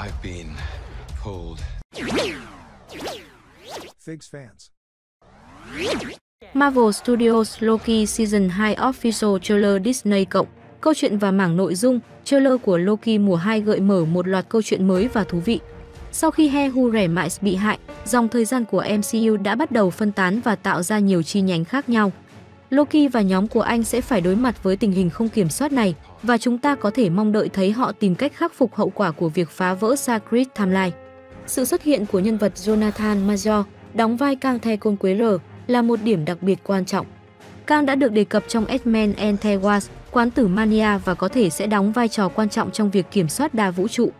I've been pulled. Figs fans. Marvel Studios Loki Season 2 Official Trailer Disney cộng Câu chuyện và mảng nội dung, trailer của Loki mùa 2 gợi mở một loạt câu chuyện mới và thú vị. Sau khi He Who Rẻ Miles bị hại, dòng thời gian của MCU đã bắt đầu phân tán và tạo ra nhiều chi nhánh khác nhau. Loki và nhóm của anh sẽ phải đối mặt với tình hình không kiểm soát này và chúng ta có thể mong đợi thấy họ tìm cách khắc phục hậu quả của việc phá vỡ Sacred Timeline. Sự xuất hiện của nhân vật Jonathan Major, đóng vai Kang The Conqueror, là một điểm đặc biệt quan trọng. Kang đã được đề cập trong X-Men and the Wars, quán tử Mania và có thể sẽ đóng vai trò quan trọng trong việc kiểm soát đa vũ trụ.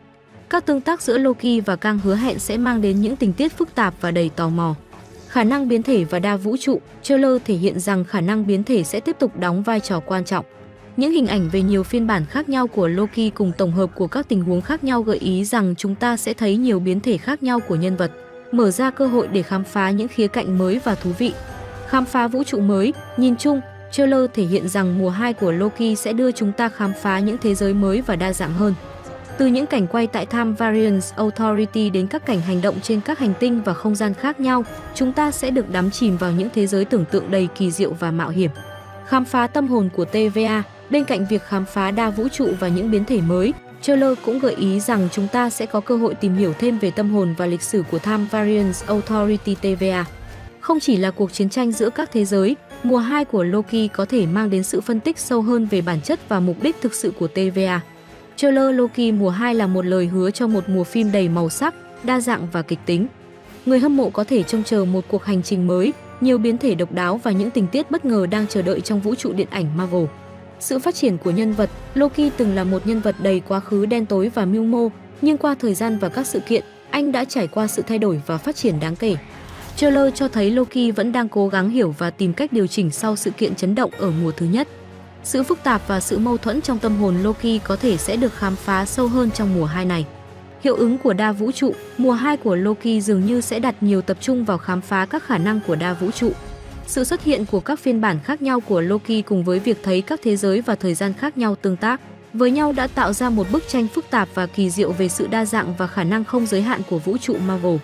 Các tương tác giữa Loki và Kang hứa hẹn sẽ mang đến những tình tiết phức tạp và đầy tò mò. Khả năng biến thể và đa vũ trụ, trailer thể hiện rằng khả năng biến thể sẽ tiếp tục đóng vai trò quan trọng. Những hình ảnh về nhiều phiên bản khác nhau của Loki cùng tổng hợp của các tình huống khác nhau gợi ý rằng chúng ta sẽ thấy nhiều biến thể khác nhau của nhân vật, mở ra cơ hội để khám phá những khía cạnh mới và thú vị. Khám phá vũ trụ mới, nhìn chung, trailer thể hiện rằng mùa 2 của Loki sẽ đưa chúng ta khám phá những thế giới mới và đa dạng hơn. Từ những cảnh quay tại Time Variance Authority đến các cảnh hành động trên các hành tinh và không gian khác nhau, chúng ta sẽ được đắm chìm vào những thế giới tưởng tượng đầy kỳ diệu và mạo hiểm. Khám phá tâm hồn của TVA, bên cạnh việc khám phá đa vũ trụ và những biến thể mới, trailer cũng gợi ý rằng chúng ta sẽ có cơ hội tìm hiểu thêm về tâm hồn và lịch sử của Time Variance Authority TVA. Không chỉ là cuộc chiến tranh giữa các thế giới, mùa 2 của Loki có thể mang đến sự phân tích sâu hơn về bản chất và mục đích thực sự của TVA. Trailer Loki mùa 2 là một lời hứa cho một mùa phim đầy màu sắc, đa dạng và kịch tính. Người hâm mộ có thể trông chờ một cuộc hành trình mới, nhiều biến thể độc đáo và những tình tiết bất ngờ đang chờ đợi trong vũ trụ điện ảnh Marvel. Sự phát triển của nhân vật, Loki từng là một nhân vật đầy quá khứ đen tối và mưu mô, nhưng qua thời gian và các sự kiện, anh đã trải qua sự thay đổi và phát triển đáng kể. Trailer cho thấy Loki vẫn đang cố gắng hiểu và tìm cách điều chỉnh sau sự kiện chấn động ở mùa thứ nhất. Sự phức tạp và sự mâu thuẫn trong tâm hồn Loki có thể sẽ được khám phá sâu hơn trong mùa 2 này. Hiệu ứng của đa vũ trụ, mùa 2 của Loki dường như sẽ đặt nhiều tập trung vào khám phá các khả năng của đa vũ trụ. Sự xuất hiện của các phiên bản khác nhau của Loki cùng với việc thấy các thế giới và thời gian khác nhau tương tác với nhau đã tạo ra một bức tranh phức tạp và kỳ diệu về sự đa dạng và khả năng không giới hạn của vũ trụ Marvel.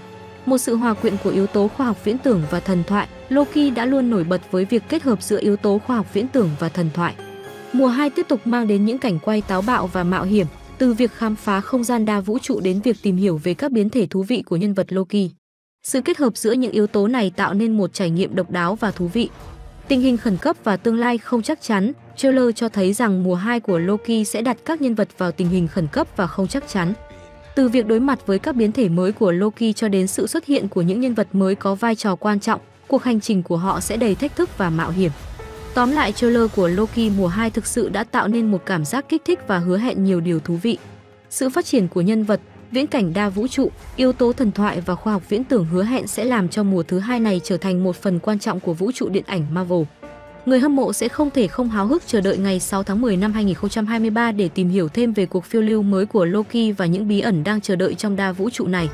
Một sự hòa quyện của yếu tố khoa học viễn tưởng và thần thoại, Loki đã luôn nổi bật với việc kết hợp giữa yếu tố khoa học viễn tưởng và thần thoại. Mùa 2 tiếp tục mang đến những cảnh quay táo bạo và mạo hiểm, từ việc khám phá không gian đa vũ trụ đến việc tìm hiểu về các biến thể thú vị của nhân vật Loki. Sự kết hợp giữa những yếu tố này tạo nên một trải nghiệm độc đáo và thú vị. Tình hình khẩn cấp và tương lai không chắc chắn, trailer cho thấy rằng mùa 2 của Loki sẽ đặt các nhân vật vào tình hình khẩn cấp và không chắc chắn. Từ việc đối mặt với các biến thể mới của Loki cho đến sự xuất hiện của những nhân vật mới có vai trò quan trọng, cuộc hành trình của họ sẽ đầy thách thức và mạo hiểm. Tóm lại trailer của Loki mùa 2 thực sự đã tạo nên một cảm giác kích thích và hứa hẹn nhiều điều thú vị. Sự phát triển của nhân vật, viễn cảnh đa vũ trụ, yếu tố thần thoại và khoa học viễn tưởng hứa hẹn sẽ làm cho mùa thứ hai này trở thành một phần quan trọng của vũ trụ điện ảnh Marvel. Người hâm mộ sẽ không thể không háo hức chờ đợi ngày 6 tháng 10 năm 2023 để tìm hiểu thêm về cuộc phiêu lưu mới của Loki và những bí ẩn đang chờ đợi trong đa vũ trụ này.